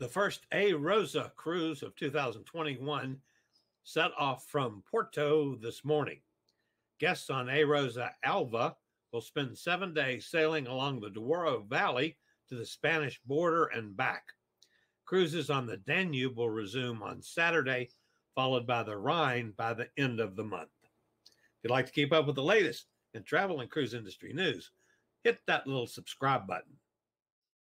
The first A Rosa cruise of 2021 set off from Porto this morning. Guests on A Rosa Alva will spend seven days sailing along the Douro Valley to the Spanish border and back. Cruises on the Danube will resume on Saturday, followed by the Rhine by the end of the month. If you'd like to keep up with the latest in travel and cruise industry news, hit that little subscribe button.